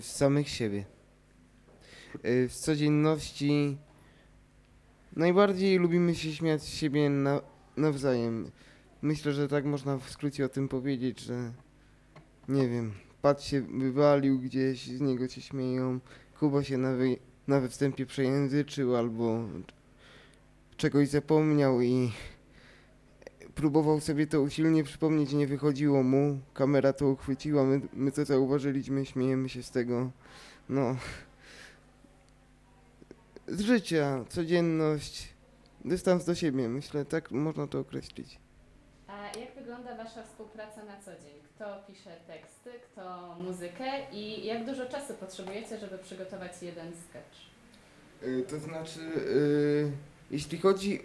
z samych siebie. Y, W codzienności najbardziej lubimy się śmiać z siebie na, nawzajem. Myślę, że tak można w skrócie o tym powiedzieć, że nie wiem, Pat się wywalił gdzieś, z niego się śmieją, Kuba się na, wy, na występie przejęzyczył albo czegoś zapomniał i próbował sobie to usilnie przypomnieć, nie wychodziło mu, kamera to uchwyciła, my, my to zauważyliśmy, śmiejemy się z tego, no. Z życia, codzienność, dystans do siebie, myślę, tak można to określić. A jak wygląda Wasza współpraca na co dzień? Kto pisze teksty, kto muzykę i jak dużo czasu potrzebujecie, żeby przygotować jeden sketch? Y, To znaczy, y, jeśli chodzi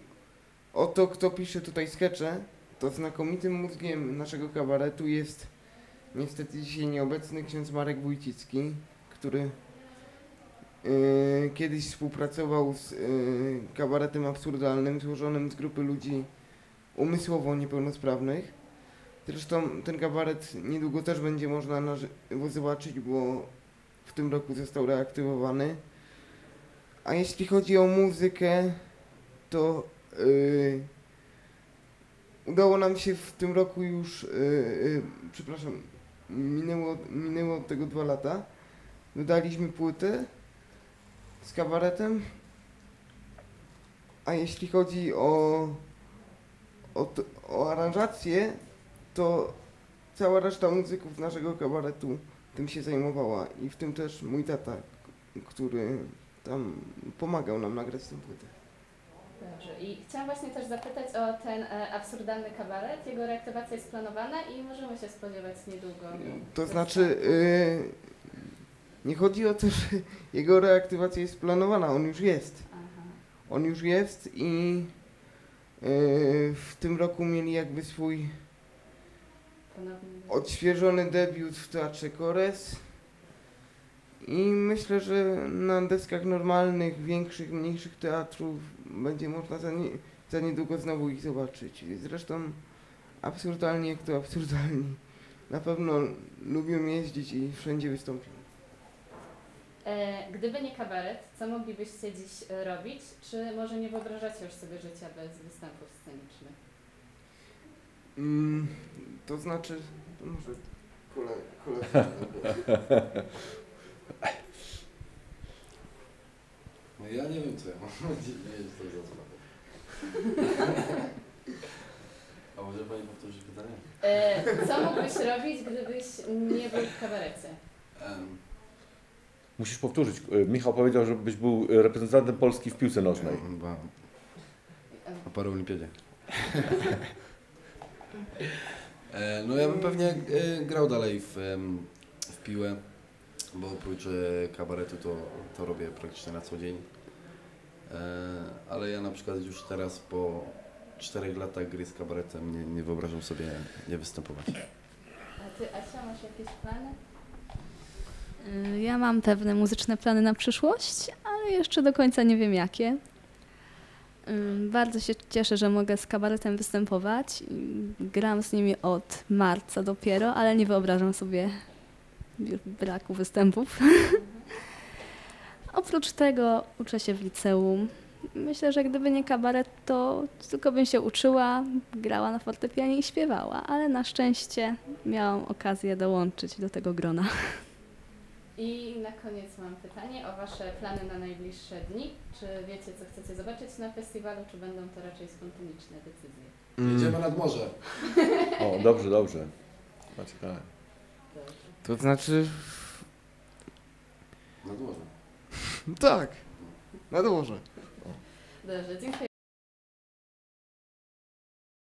o to, kto pisze tutaj skecze, to znakomitym mózgiem naszego kabaretu jest niestety dzisiaj nieobecny ksiądz Marek Wójcicki, który y, kiedyś współpracował z y, kabaretem absurdalnym złożonym z grupy ludzi umysłowo niepełnosprawnych. Zresztą ten kabaret niedługo też będzie można zobaczyć, bo w tym roku został reaktywowany. A jeśli chodzi o muzykę, to yy, udało nam się w tym roku już, yy, yy, przepraszam, minęło, minęło od tego dwa lata. Wydaliśmy płytę z kabaretem. A jeśli chodzi o, o, o aranżację, to cała reszta muzyków naszego kabaretu tym się zajmowała. I w tym też mój tata, który tam pomagał nam nagrać tę płytę. Dobrze. I chciałam właśnie też zapytać o ten e, absurdalny kabaret. Jego reaktywacja jest planowana i możemy się spodziewać niedługo. To znaczy, yy, nie chodzi o to, że jego reaktywacja jest planowana, on już jest. Aha. On już jest i yy, w tym roku mieli jakby swój Ponownie. odświeżony debiut w Teatrze Kores. I myślę, że na deskach normalnych, większych, mniejszych teatrów będzie można za, nie, za niedługo znowu ich zobaczyć. Zresztą absurdalni jak to absurdalni. Na pewno lubią jeździć i wszędzie wystąpią. E, gdyby nie kabaret, co moglibyście dziś robić? Czy może nie wyobrażacie już sobie życia bez występów scenicznych? Mm, to znaczy, to może kole, kole. No ja nie wiem co ja mam powiedzieć to za. A może Pani powtórzyć pytanie? E, co mógłbyś robić, gdybyś nie był w kabarecie? Um, Musisz powtórzyć. Y, Michał powiedział, żebyś był y, reprezentantem Polski w piłce nożnej. Chyba o paraolimpiadzie. E, No ja bym pewnie e, grał dalej w, em, w piłę, bo oprócz e, kabaretu to, to robię praktycznie na co dzień. E, Ale ja na przykład już teraz po czterech latach gry z kabaretem nie, nie wyobrażam sobie nie występować. A ty, Asia, masz jakieś plany? Y, Ja mam pewne muzyczne plany na przyszłość, ale jeszcze do końca nie wiem jakie. Bardzo się cieszę, że mogę z kabaretem występować. Gram z nimi od marca dopiero, ale nie wyobrażam sobie braku występów. Oprócz tego uczę się w liceum. Myślę, że gdyby nie kabaret, to tylko bym się uczyła, grała na fortepianie i śpiewała, ale na szczęście miałam okazję dołączyć do tego grona. I na koniec mam pytanie o Wasze plany na najbliższe dni. Czy wiecie, co chcecie zobaczyć na festiwalu, czy będą to raczej spontaniczne decyzje? Jedziemy nad morze. O, dobrze, dobrze. Macie tak. To znaczy, Nad morze. tak, na dworze. Dobrze, dziękuję